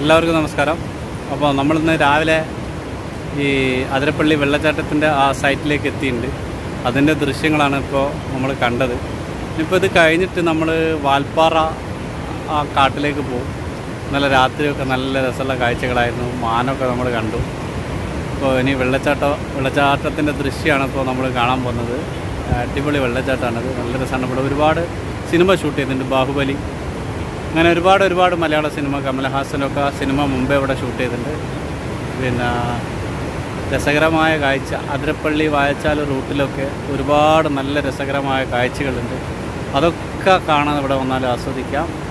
എല്ലാവർക്കും നമസ്കാരം. അപ്പോൾ നമ്മളിന്ന് രാവിലെ ഈ അതിരപ്പള്ളി വെള്ളച്ചാട്ടത്തിന്റെ ആ സൈറ്റിലേക്ക് എത്തിയിട്ടുണ്ട്. അതിന്റെ ദൃശ്യങ്ങളാണ് ഇപ്പോൾ നമ്മൾ കണ്ടത്. ഇപ്പോൾ ഇത് കഴിഞ്ഞിട്ട് നമ്മൾ വാൽപ്പാറ ആ കാട്ടിലേക്ക് പോകും. നല്ല രാത്രിയൊക്കെ നല്ല രസമുള്ള കാഴ്ചകളായിരുന്നു. മാനൊക്കെ നമ്മൾ കണ്ടു. ഇപ്പോൾ ഇനി വെള്ളച്ചാട്ട വെള്ളച്ചാട്ടത്തിന്റെ ദൃശ്യമാണ് ഇപ്പോൾ നമ്മൾ കാണാൻ പോകുന്നത്. അടിപൊളി വെള്ളച്ചാട്ടമാണിത്. നല്ല രസമാണ്. ഇവിടെ ഒരുപാട് സിനിമ ഷൂട്ട് ചെയ്തിട്ടുണ്ട്. ബാഹുബലി. അങ്ങനെ ഒരുപാട് ഒരുപാട് മലയാള സിനിമ കമലഹാസനൊക്കെ സിനിമ മുമ്പേ ഇവിടെ ഷൂട്ട് ചെയ്തിട്ടുണ്ട്. പിന്നെ രസകരമായ കാഴ്ച അതിരപ്പള്ളി വായച്ചാൽ റൂട്ടിലൊക്കെ ഒരുപാട് നല്ല രസകരമായ കാഴ്ചകളുണ്ട്. അതൊക്കെ കാണാൻ ഇവിടെ വന്നാൽ ആസ്വദിക്കാം.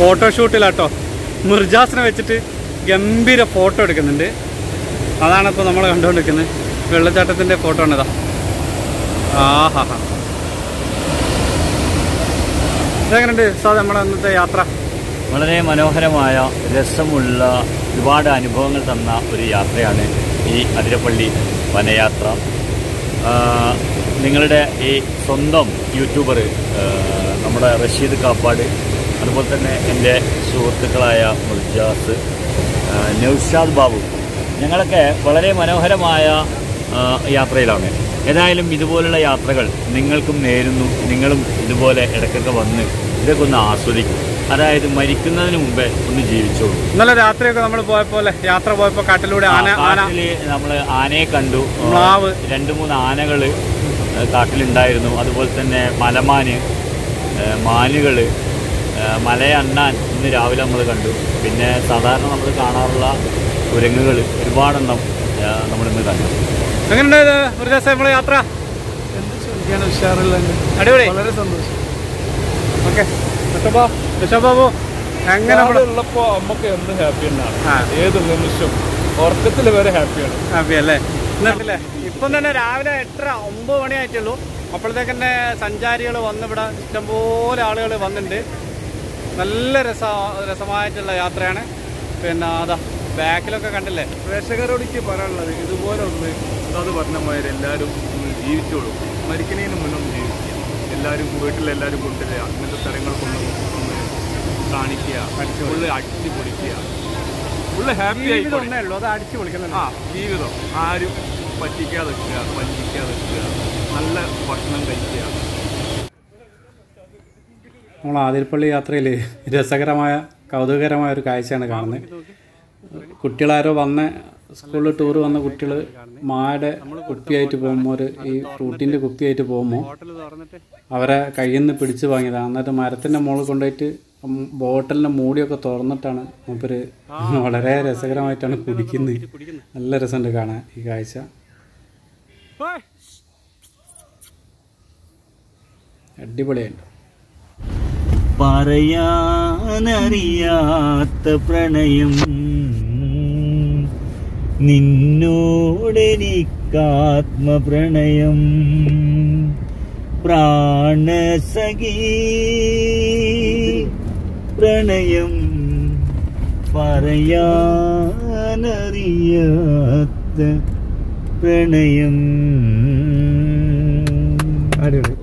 ഫോട്ടോഷൂട്ടിലാട്ടോ. മിർജാസിനെ വെച്ചിട്ട് ഗംഭീര ഫോട്ടോ എടുക്കുന്നുണ്ട്. അതാണ് ഇപ്പോൾ നമ്മൾ കണ്ടുകൊണ്ടിരിക്കുന്നത് വെള്ളച്ചാട്ടത്തിന്റെ ഫോട്ടോ ആണ് ഇതാ ആഹാ. ഹാ ഇതെങ്ങനെയുണ്ട് സാർ നമ്മുടെ അന്നത്തെ യാത്ര? വളരെ മനോഹരമായ രസമുള്ള ഒരുപാട് അനുഭവങ്ങൾ തന്ന ഒരു യാത്രയാണ് ഈ അതിരപ്പള്ളി വനയാത്ര. നിങ്ങളുടെ ഈ സ്വന്തം യൂട്യൂബർ നമ്മുടെ റഷീദ് കാപ്പാട് അതുപോലെ തന്നെ എന്റെ സുഹൃത്തുക്കളായ മുർജാസ് നൗഷാദ് ബാബു. ഞങ്ങളൊക്കെ വളരെ മനോഹരമായ യാത്രയിലാണ്. ഏതായാലും ഇതുപോലുള്ള യാത്രകൾ നിങ്ങൾക്കും നേരുന്നു. നിങ്ങളും ഇതുപോലെ ഇടയ്ക്കൊക്കെ വന്ന് ഇതൊക്കെ ഒന്ന് ആസ്വദിക്കും. അതായത് മരിക്കുന്നതിന് മുമ്പേ ഒന്ന് ജീവിച്ചോളൂ. ഇന്നലെ രാത്രിയൊക്കെ നമ്മൾ പോയപ്പോൾ യാത്ര പോയപ്പോൾ കാട്ടിലൂടെ ആന കാട്ടിൽ നമ്മൾ ആനയെ കണ്ടു. മ്ലാവ്. രണ്ട് മൂന്ന് ആനകൾ കാട്ടിലുണ്ടായിരുന്നു. അതുപോലെ തന്നെ മലമാന് മാനുകൾ മാനുകൾ ആ, മലയണ്ണാൻ ഇന്ന് രാവിലെ നമ്മൾ കണ്ടു. പിന്നെ സാധാരണ നമ്മൾ കാണാറുള്ള കുരങ്ങുകൾ ഒരുപാടെണ്ണം നമ്മൾ നമ്മളിന്ന് കണ്ടു. എങ്ങനെയുണ്ട് മുരുദാസ് നമ്മളെ യാത്ര? എന്ത് ചോദിക്കാണ് ഉഷാറില്ല അടിപൊളി. വളരെ സന്തോഷം. ഓക്കെ. ബാബു എങ്ങനെ ഉള്ളപ്പോ നമുക്ക് എന്ത് ഹാപ്പി തന്നെയാണ് ഏത് നിമിഷം? ഉറക്കത്തിൽ വരെ ഹാപ്പിയാണ് ഹാപ്പി അല്ലേ? എന്നിട്ടില്ലേ ഇപ്പം തന്നെ രാവിലെ എട്ടര ഒമ്പത് മണിയായിട്ടുള്ളൂ. അപ്പോഴത്തേക്ക് തന്നെ സഞ്ചാരികൾ വന്നിവിടെ ഇഷ്ടംപോലെ ആളുകൾ വന്നിട്ടുണ്ട് നല്ല രസ രസമായിട്ടുള്ള യാത്രയാണ്. പിന്നെ അതാ ബാക്കിലൊക്കെ കണ്ടില്ലേ? പ്രേക്ഷകരോട് എനിക്ക് പറയാനുള്ളത് ഇതുപോലെ ഒന്ന് അത് പറഞ്ഞ മാതിരി എല്ലാവരും ജീവിച്ചോളൂ. മരിക്കുന്നതിന് മുന്നൊന്നും ജീവിക്കുക. എല്ലാവരും വീട്ടിലെല്ലാവരും കൊണ്ടുവരിക. അങ്ങനത്തെ സ്ഥലങ്ങൾക്കൊന്നും ഒന്ന് കാണിക്കുക. ഫുള്ള് അടിച്ചു പൊളിക്കുക ഫുള്ള് ഹാപ്പി ആയി ഒന്നേ ഉള്ളൂ അത് അടിച്ചു പൊളിക്കുന്നത് ആ ജീവിതം. ആരും പറ്റിക്കാതെ വെക്കുക വഞ്ചിക്കാതെ വെക്കുക നല്ല ഭക്ഷണം കഴിക്കുക. നമ്മൾ ആതിരപ്പള്ളി യാത്രയിൽ രസകരമായ കൗതുകകരമായ ഒരു കാഴ്ചയാണ് കാണുന്നത്. കുട്ടികളാരോ വന്ന സ്കൂളിൽ ടൂർ വന്ന കുട്ടികൾ മായുടെ കുപ്പിയായിട്ട് പോകുമ്പോൾ ഒരു ഈ ഫ്രൂട്ടിന്റെ കുപ്പിയായിട്ട് പോകുമ്പോൾ അവരെ കയ്യിൽ നിന്ന് പിടിച്ചു വാങ്ങിയതാണ്. എന്നിട്ട് മരത്തിന്റെ മുകളിൽ കൊണ്ടുപോയിട്ട് ബോട്ടലിന്റെ മൂടിയൊക്കെ തുറന്നിട്ടാണ് മൂപ്പര് വളരെ രസകരമായിട്ടാണ് കുടിക്കുന്നത്. നല്ല രസമുണ്ട് കാണാൻ ഈ കാഴ്ച. അടിപൊളിയായിട്ട് പറയാനറിയാത്ത പ്രണയം. നിന്നോടെനിക്കാത്മപ്രണയം പ്രാണസഖി പ്രണയം പറയാനറിയാത്ത പ്രണയം. അടിപൊളി.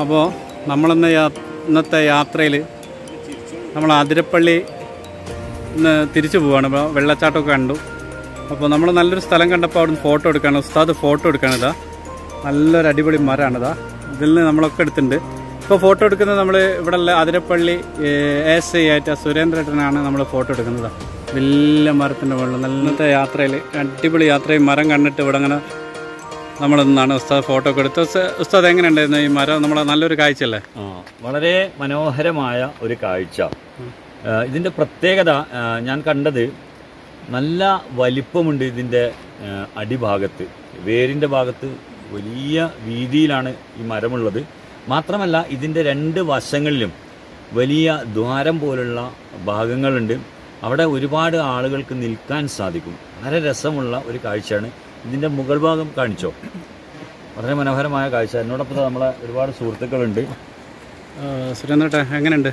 അപ്പോൾ നമ്മളിന്ന് ഇന്നത്തെ യാത്രയിൽ നമ്മൾ അതിരപ്പള്ളി തിരിച്ചു പോവാണ്. അപ്പോൾ വെള്ളച്ചാട്ടമൊക്കെ കണ്ടു. അപ്പോൾ നമ്മൾ നല്ലൊരു സ്ഥലം കണ്ടപ്പോൾ അവിടുന്ന് ഫോട്ടോ എടുക്കാണ്. ഉസ്താദ് ഫോട്ടോ എടുക്കാണ് ഇതാ നല്ലൊരു അടിപൊളി മരമാണിതാ. ഇതിൽ നിന്ന് നമ്മളൊക്കെ എടുത്തിട്ടുണ്ട്. ഇപ്പോൾ ഫോട്ടോ എടുക്കുന്നത് നമ്മൾ ഇവിടെ ഉള്ള അതിരപ്പള്ളി എസ് ഐ ആയിട്ട് സുരേന്ദ്രേട്ടനാണ് നമ്മൾ ഫോട്ടോ എടുക്കുന്നത്. വലിയ മരത്തിന്റെ മുകളിൽ. നല്ലത്തെ യാത്രയിൽ അടിപൊളി യാത്രയിൽ മരം കണ്ടിട്ട് ഇവിടെ അങ്ങനെ നമ്മൾ നിന്നാണ് ഉസ്താദ് ഫോട്ടോ ഒക്കെ എടുത്ത്. ഉസ്താ- ഉസ്താദ് എങ്ങനെയുണ്ടായിരുന്നു ഈ മരം? നമ്മളെ നല്ലൊരു കാഴ്ചയല്ലേ? വളരെ മനോഹരമായ ഒരു കാഴ്ച. ഇതിന്റെ പ്രത്യേകത ഞാൻ കണ്ടത് നല്ല വലിപ്പമുണ്ട് ഇതിന്റെ അടിഭാഗത്ത്. വേരിന്റെ ഭാഗത്ത് വലിയ വീതിയിലാണ് ഈ മരമുള്ളത്. മാത്രമല്ല ഇതിന്റെ രണ്ട് വശങ്ങളിലും വലിയ ദ്വാരം പോലുള്ള ഭാഗങ്ങളുണ്ട്. അവിടെ ഒരുപാട് ആളുകൾക്ക് നിൽക്കാൻ സാധിക്കും. വളരെ രസമുള്ള ഒരു കാഴ്ചയാണ് ഇതിന്റെ മുകൾ ഭാഗം കാണിച്ചോ? വളരെ മനോഹരമായ കാഴ്ച. എന്നോടൊപ്പം നമ്മളെ ഒരുപാട് സുഹൃത്തുക്കളുണ്ട്. സുരേന്ദ്രട്ടെ എങ്ങനെയുണ്ട്?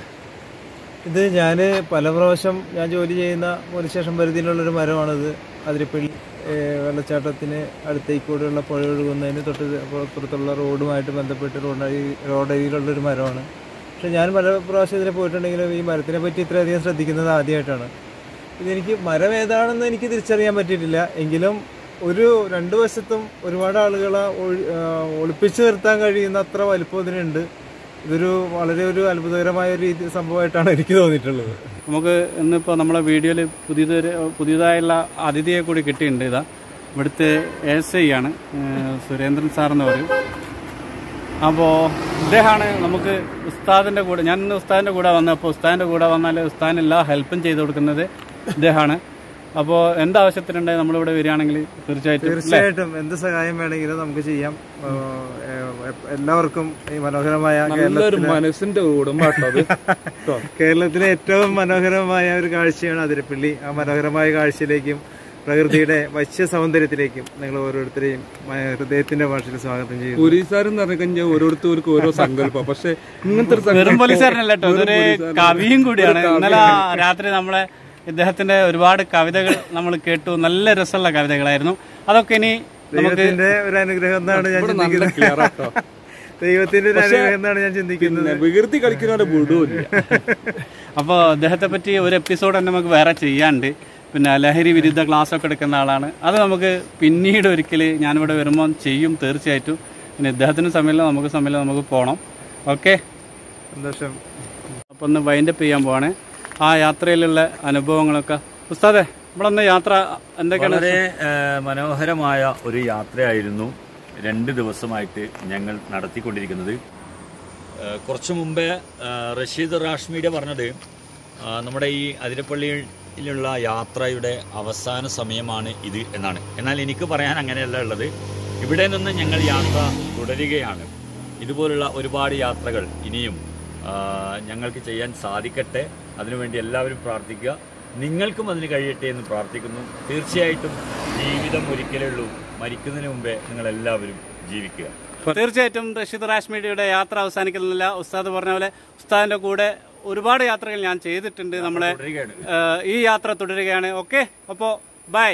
ഇത് ഞാൻ പല പ്രാവശ്യം ഞാൻ ജോലി ചെയ്യുന്ന പോലീസ് സ്റ്റേഷൻ പരിധിയിലുള്ളൊരു മരമാണിത്. അതിരപ്പള്ളി വെള്ളച്ചാട്ടത്തിന് അടുത്തേക്ക് കൂടെയുള്ള പുഴ ഒഴുകുന്നതിന് തൊട്ട് പുറത്തുള്ള റോഡുമായിട്ട് ബന്ധപ്പെട്ട് റോഡരി റോഡരിയിലുള്ളൊരു മരമാണ്. പക്ഷേ ഞാൻ പല പ്രാവശ്യം ഇതിനെ പോയിട്ടുണ്ടെങ്കിലും ഈ മരത്തിനെ പറ്റി ഇത്രയധികം ശ്രദ്ധിക്കുന്നത് ആദ്യമായിട്ടാണ് ഇതെനിക്ക് മരം ഏതാണെന്ന് എനിക്ക് തിരിച്ചറിയാൻ പറ്റിയിട്ടില്ല. എങ്കിലും ഒരു രണ്ട് വശത്തും ഒരുപാട് ആളുകളെ ഒളിപ്പിച്ചു നിർത്താൻ കഴിയുന്ന അത്ര വലിപ്പം ഇതിനുണ്ട്. ഇതൊരു വളരെ ഒരു അത്ഭുതകരമായ ഒരു രീതി സംഭവമായിട്ടാണ് എനിക്ക് തോന്നിയിട്ടുള്ളത്. നമുക്ക് ഇന്നിപ്പോൾ നമ്മളെ വീഡിയോയിൽ പുതിയതൊരു പുതിയതായുള്ള അതിഥിയെ കൂടി കിട്ടിയിട്ടുണ്ട് ഇതാ. ഇവിടുത്തെ എസ് ഐ ആണ് സുരേന്ദ്രൻ സാർ എന്ന് പറയും. അപ്പോൾ ഇദ്ദേഹമാണ് നമുക്ക് ഉസ്താദിന്റെ കൂടെ ഞാൻ ഇന്ന് ഉസ്താദിന്റെ കൂടെ വന്നപ്പോൾ ഉസ്താദിന്റെ കൂടെ വന്നാൽ ഉസ്താദിന് എല്ലാ ഹെൽപ്പും ചെയ്ത് കൊടുക്കുന്നത് ഇദ്ദേഹമാണ്. അപ്പോൾ എന്താവശ്യത്തിനുണ്ടെങ്കിൽ നമ്മളിവിടെ വരികയാണെങ്കിൽ തീർച്ചയായിട്ടും? തീർച്ചയായിട്ടും. എന്ത് സഹായം വേണമെങ്കിലും നമുക്ക് ചെയ്യാം. എല്ലാവർക്കും ഈ മനോഹരമായ മനസ്സിന്റെ കേരളത്തിലെ ഏറ്റവും മനോഹരമായ ഒരു കാഴ്ചയാണ് അതിരപ്പള്ളി. ആ മനോഹരമായ കാഴ്ചയിലേക്കും പ്രകൃതിയുടെ വശ്യ സൗന്ദര്യത്തിലേക്കും നിങ്ങൾ ഓരോരുത്തരെയും ഹൃദയത്തിന്റെ ഭാഷയിൽ സ്വാഗതം ചെയ്യും പോലീസുകാരെന്ന് പറഞ്ഞു കഴിഞ്ഞാൽ ഓരോരുത്തർക്കും ഓരോ സങ്കല്പം. പക്ഷെ ഇങ്ങനത്തെ ഒരു പോലീസുകാരനല്ല. കവിയും കൂടിയാണ്. ഇന്നലെ രാത്രി നമ്മളെ ഇദ്ദേഹത്തിന്റെ ഒരുപാട് കവിതകൾ നമ്മൾ കേട്ടു. നല്ല രസമുള്ള കവിതകളായിരുന്നു. അതൊക്കെ ഇനി നമുക്ക് ഒരു അനുഗ്രഹം എന്നാണ് ഞാൻ ചിന്തിക്കുന്നത്. ദൈവത്തിന്റെ ഒരു അനുഗ്രഹം എന്നാണ് ഞാൻ ചിന്തിക്കുന്നത്. വികൃതി വിടൂല്ല അപ്പോൾ അദ്ദേഹത്തെ പറ്റി ഒരു എപ്പിസോഡ് തന്നെ നമുക്ക് വേറെ ചെയ്യാണ്ട് പിന്നെ ലഹരി വിരുദ്ധ ക്ലാസ് ഒക്കെ എടുക്കുന്ന ആളാണ്. അത് നമുക്ക് പിന്നീട് ഒരിക്കൽ ഞാനിവിടെ വരുമ്പോൾ ചെയ്യും തീർച്ചയായിട്ടും. പിന്നെ ഇദ്ദേഹത്തിന് സമയമില്ല നമുക്ക് സമയമില്ല നമുക്ക് പോകണം ഓക്കെ സന്തോഷം. അപ്പോൾ ഒന്ന് വൈൻഡപ്പ് ചെയ്യാൻ പോവാണ്. ആ യാത്രയിലുള്ള അനുഭവങ്ങളൊക്കെ. ഉസ്താദെ നമ്മളന്ന് യാത്ര എന്തൊക്കെയാണ്? വളരെ മനോഹരമായ ഒരു യാത്രയായിരുന്നു രണ്ട് ദിവസമായിട്ട് ഞങ്ങൾ നടത്തിക്കൊണ്ടിരിക്കുന്നത്. കുറച്ചു മുമ്പേ റഷീദ് റാഷ്മിയുടെ പറഞ്ഞത് നമ്മുടെ ഈ അതിരപ്പള്ളിയിലുള്ള യാത്രയുടെ അവസാന സമയമാണ് ഇത് എന്നാണ്. എന്നാൽ എനിക്ക് പറയാൻ അങ്ങനെയല്ല ഉള്ളത്. ഇവിടെ നിന്ന് ഞങ്ങൾ യാത്ര തുടരുകയാണ്. ഇതുപോലുള്ള ഒരുപാട് യാത്രകൾ ഇനിയും ഞങ്ങൾക്ക് ചെയ്യാൻ സാധിക്കട്ടെ. അതിനുവേണ്ടി എല്ലാവരും പ്രാർത്ഥിക്കുക. നിങ്ങൾക്കും അതിന് കഴിയട്ടെ എന്ന് പ്രാർത്ഥിക്കുന്നു. തീർച്ചയായിട്ടും ജീവിതം ഒരിക്കലേ ഉള്ളൂ. മരിക്കുന്നതിന് മുമ്പേ നിങ്ങൾ എല്ലാവരും ജീവിക്കുക തീർച്ചയായിട്ടും റഷീദ് റാഷ്മീഡിയുടെ യാത്ര അവസാനിക്കുന്നില്ല ഉസ്താദ് പറഞ്ഞ പോലെ ഉസ്താദിന്റെ കൂടെ ഒരുപാട് യാത്രകൾ ഞാൻ ചെയ്തിട്ടുണ്ട്. നമ്മളെ ഈ യാത്ര തുടരുകയാണ്. ഓക്കെ? അപ്പോൾ ബൈ.